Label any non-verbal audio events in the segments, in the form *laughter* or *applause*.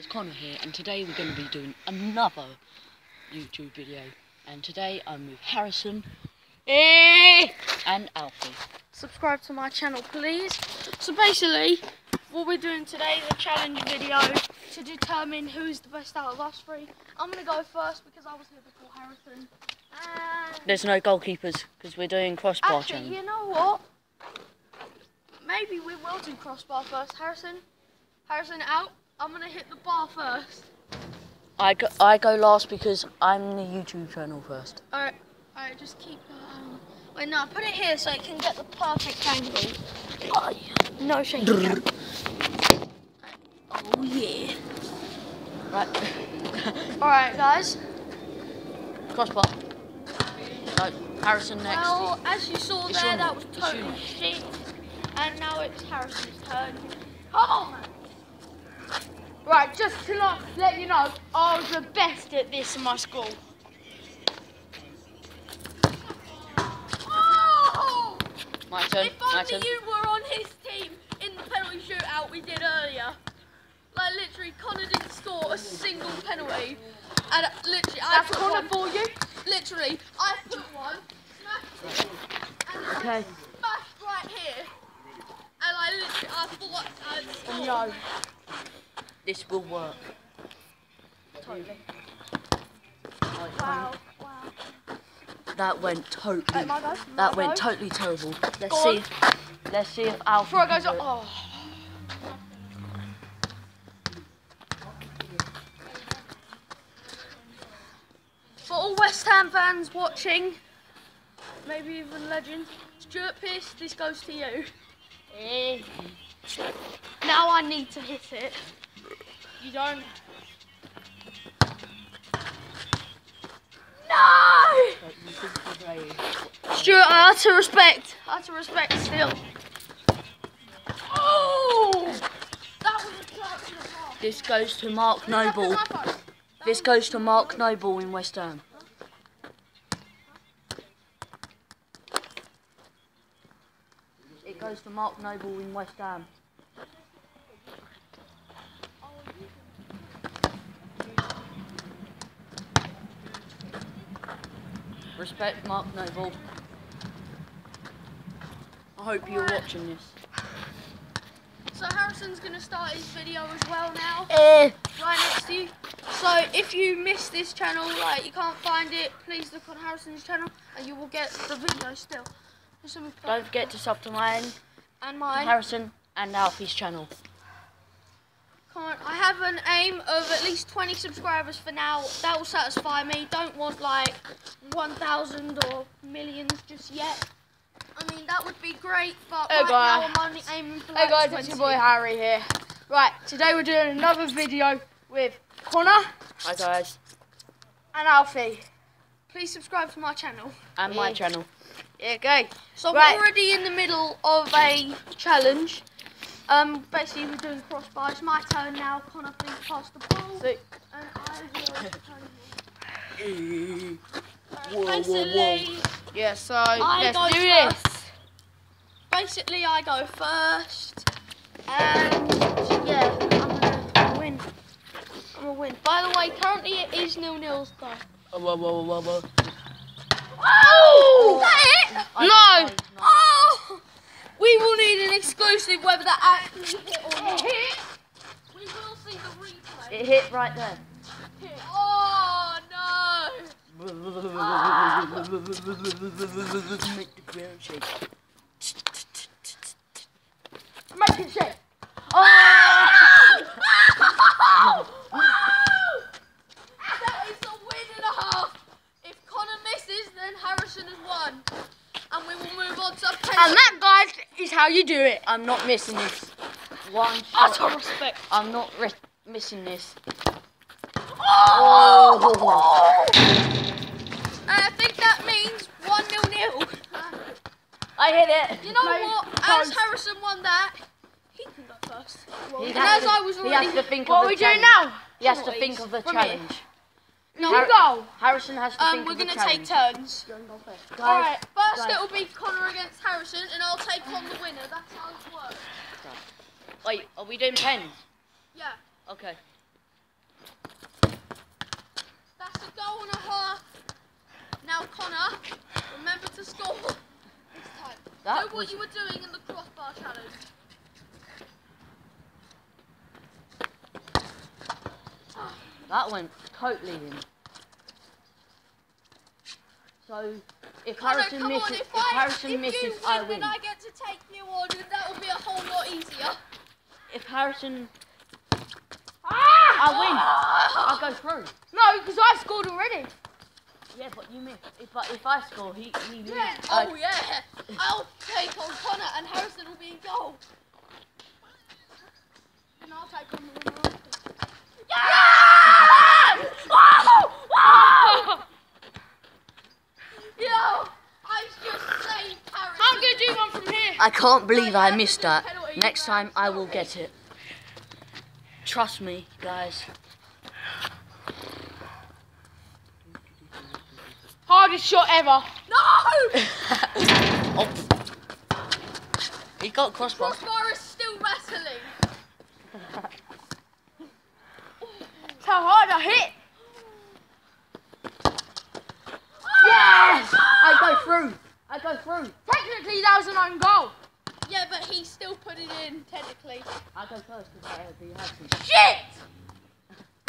guys, Connor here, and today we're going to be doing another YouTube video. And today I'm with Harrison Eh. and Alfie. Subscribe to my channel, please. So basically, what we're doing today is a challenge video to determine who's the best out of us three. I'm gonna go first because I was here before Harrison. And There's no goalkeepers because we're doing crossbar actually, challenge. you know what? Maybe we will do crossbar first. Harrison, Harrison out. I'm gonna hit the bar first. I go, I go last because I'm the YouTube channel first. Alright, alright, just keep. Um, wait, no, put it here so it can get the perfect angle. Oh, yeah. No shaking. oh yeah. Right, *laughs* Alright, guys. crossbar. No, Harrison next. Well, as you saw It's there, that was totally shit. And now it's Harrison's turn. Come on! Right, just to not let you know, I was the best at this in my school. Oh! my turn. If My only turn. you were on his team in the penalty shootout we did earlier. Like literally, Connor didn't score a single penalty, and uh, literally, I That's put Connor one. for you. Literally, I put one, smashed it, and Okay. smashed right here. And I literally, I thought I'd scored. No. This will work. Totally. Wow, wow. That went totally. Right, my go. That went totally terrible. Let's Go see. on. Let's see if Alfie. Before goes up. Oh. For all West Ham fans watching, maybe even legends, Stuart Pearce, this goes to you. Eh. Now I need to hit it. You don't. No! Right, you think you're brave. Stuart, I had to respect. I had to respect still. Oh! That was a clutch and a half. This goes to Mark Noble. This goes to Mark Noble in West Ham. It goes to Mark Noble in West Ham. Respect Mark Noble. I hope you're watching this. So Harrison's gonna start his video as well now. Eh. right next to you. So if you miss this channel, like you can't find it, please look on Harrison's channel and you will get the video still. Just let me put- Don't forget to sub to mine, and mine. Harrison and Alfie's channel. Come on, I have an aim of at least 20 subscribers for now. That will satisfy me. Don't want like 1,000 or millions just yet. I mean, that would be great, but Hey, right guy. now I'm only aiming for oh, like Hey guys, 20. it's your boy Harry here. Right, today we're doing another video with Connor Hi guys, and Alfie. Please subscribe to my channel. and my channel. Yeah, okay. So Right. we're already in the middle of a challenge. Um, basically we're doing crossbar. It's my turn now. Connor, please pass the ball. So, and I will turn *laughs* Whoa, whoa, Basically, yeah, so I let's go do this. Basically, I go first. And yeah, I'm gonna win. I'm gonna win. By the way, currently it is nil nils though. Whoa, whoa, whoa, whoa. Oh! Is that it? I- No. Oh! We will need an exclusive whether that actually hit or not. hit. We will see the replay. It hit right there. Hit. Oh no! Make the ground shake. Oh. Make it shake. That is a win and a half. If Connor misses, then Harrison has won. And we will move on to And penalty. Is how you do it. I'm not missing this. One shot. respect. I'm not missing this. Oh! And I think that means 1 nil nil. I hit it. You know Play what? As. Harrison won that, he can go first. He and as to- I was he has to think What of are the we doing now? He has to think of the challenge. No, Har go. Harrison has to um, think We're going to take turns. Go go All right, first guys. it'll be Connor against Harrison, and I'll take on the winner. That's how it works. Wait, are we doing pens? Yeah. Okay. That's a goal and a half. Now, Connor, remember to score this time. That know what you were doing in the crossbar challenge. That went totally in. So if Harrison come misses, on, if, if I, Harrison if misses, win, I win. I get to take you on, and that will be a whole lot easier. If Harrison, Ah! I win. I go through. No, because I scored already. Yeah, but you miss. If I, if I score, he he loses. Yeah. I- Oh yeah. I'll take on Connor, and Harrison will be in goal. And I'll take on the winner. Yo, I just saved Harrison. I'm going to do one from here. I can't believe I missed that. Next time I will get it. Trust me, guys. Hardest shot ever. No! *laughs* oh. He got crossbar. Crossbar is still wrestling. That's how hard I hit. Yes! I go through. I go through. Technically, that was an own goal. Yeah, but he still put it in, technically. I go first because I had to. Shit!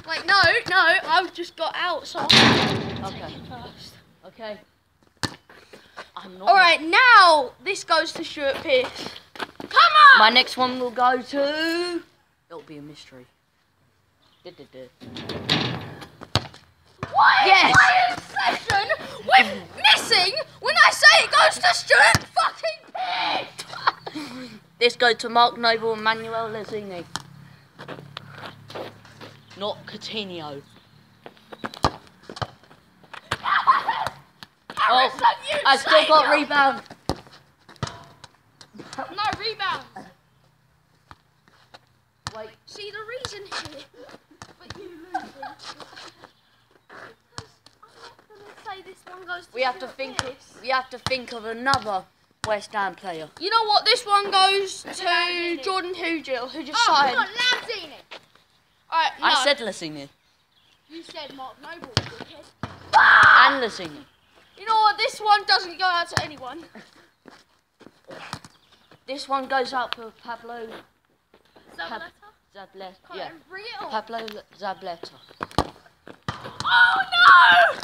Wait, no, no, I've just got out, so Okay. first. Okay. I'm not. Alright, now this goes to Stuart Pearce. Come on! My next one will go to. It'll be a mystery. Du-du-du. What is Yes! my obsession with missing when I say it goes to Stuart fucking Pearce? This goes to Mark Noble and Manuel Lazzini. Not Coutinho. Oh, Harrison, you I still got rebound. No rebound. Wait. See the reason here, but you losing. Because I'm not gonna say this one goes to We have to think. Pearce. We have to think of another West Ham player. You know what? This one goes to Jordan Hugill, who just Oh, signed. not Lanzini. Alright, no. I said Lazzini You said Mark Noble, dickhead. and Lazzini. You know what? This one doesn't go out to anyone. This one goes out for Pablo Zabaleta? Zableta. Yeah, bring it on. Pablo Zableta. Oh no!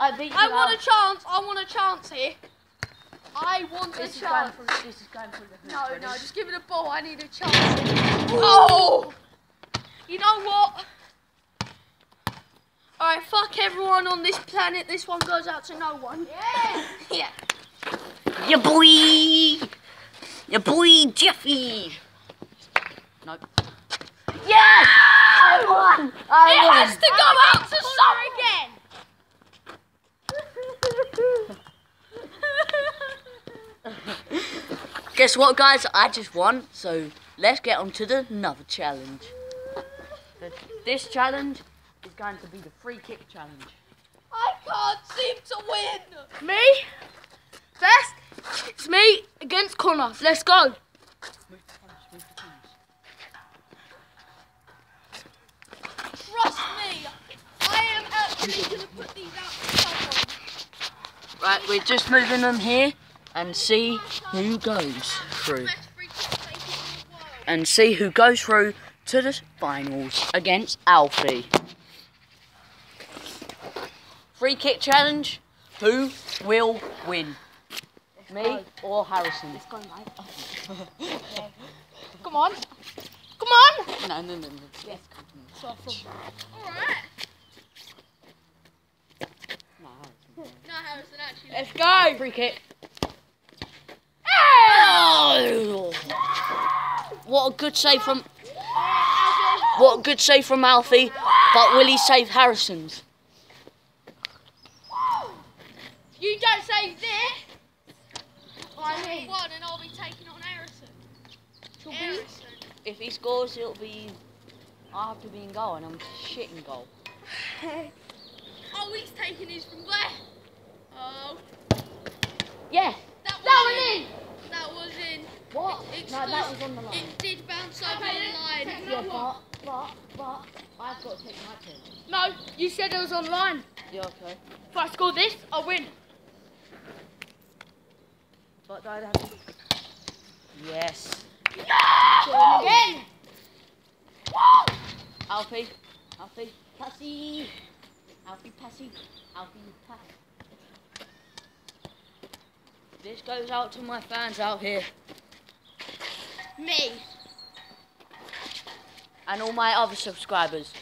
I beat you I want a chance. I want a chance here. I want a This is going chance. for. This is going for the. No, no, just give me the ball. I need a chance. Oh! You know what? Alright, fuck everyone on this planet. This one goes out to no one. Yeah. *laughs* Yeah. Your boy, your boy Jeffy. Nope. Yes, I won. I It won. has to go out to someone. Guess what, guys? I just won. So let's get on to the another challenge. This challenge is going to be the free kick challenge. I can't seem to win. Me? First, it's me against Connor. Let's go. Move the phones, move the phones. Trust me. I am actually going to put these out someone. Right, we're just moving them here and see who goes through. Best free kick taker in the world. and see who goes through to the finals against Alfie. Free kick challenge. Who will win? Me or Harrison? *laughs* Come on. Come on. No, no, no, no. Yes, Alright. no, Harrison. No, Harrison, actually. Let's go. Free kick. What a good save from. What a good save from Alfie, but will he save Harrison's? You don't say this. I win. One, and I'll be taking on Harrison. Harrison. If he scores, it'll be. I have to be in goal, and I'm shitting goal. *laughs* Oh, he's taking his from where? Oh, Yeah. that was That in. That was. What? It's no, that was on the line. It did bounce over the line. Yeah, but, but, but, I've got to take my turn. No, you said it was online. Yeah, okay. If I score this, I win. But I'd have to... Yes. Again. Alfie. Alfie. Passy. Alfie Passy. Alfie Pass. This goes out to my fans out here. Me. And all my other subscribers.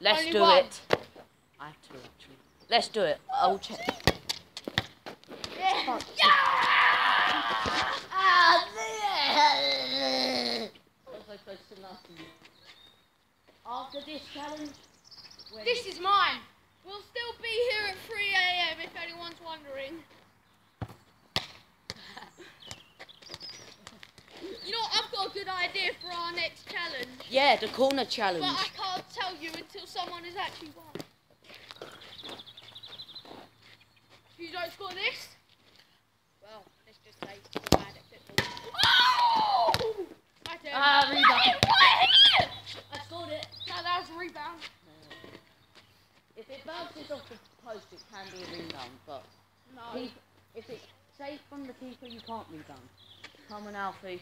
Let's Only do one. it. I have two actually. Let's do it. I'll check. Ah, yeah. After this challenge, when This is mine. We'll still be here at 3 a.m. if anyone's wondering. You know, I've got a good idea for our next challenge, yeah, the corner challenge. but I can't tell you until someone has actually won. If you don't score this, well, let's just say you're bad at football. Oh! My turn. Ah, rebound. What? I scored it. No, that was a rebound. If it bounces off the post, it can be a rebound. But No. if it's safe from the keeper, you can't rebound. Come on, Alfie.